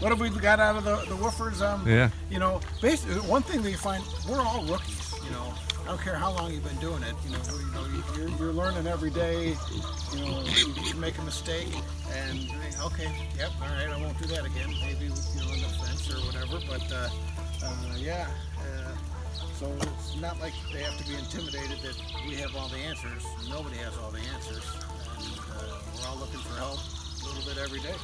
what have we got out of the, the WWOOFers? Um, Yeah. You know, basically, one thing that you find, we're all rookies. You know, I don't care how long you've been doing it. You know, you know, you're, you're learning every day. You know, you make a mistake, and okay, yep, all right, I won't do that again. Maybe you know, in the fence or whatever. But uh, uh, yeah. Uh, so it's not like they have to be intimidated that we have all the answers. Nobody has all the answers, and uh, we're all looking for help a little bit every day.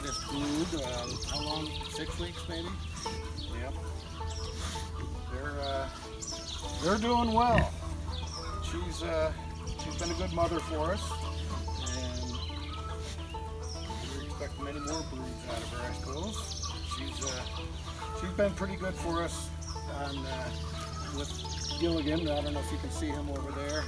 Brood. Uh, how long? Six weeks, maybe. Yep. They're uh, they're doing well. She's uh, she's been a good mother for us, and we expect many more broods out of her. I suppose she's uh, she's been pretty good for us on uh, with Gilligan. I don't know if you can see him over there.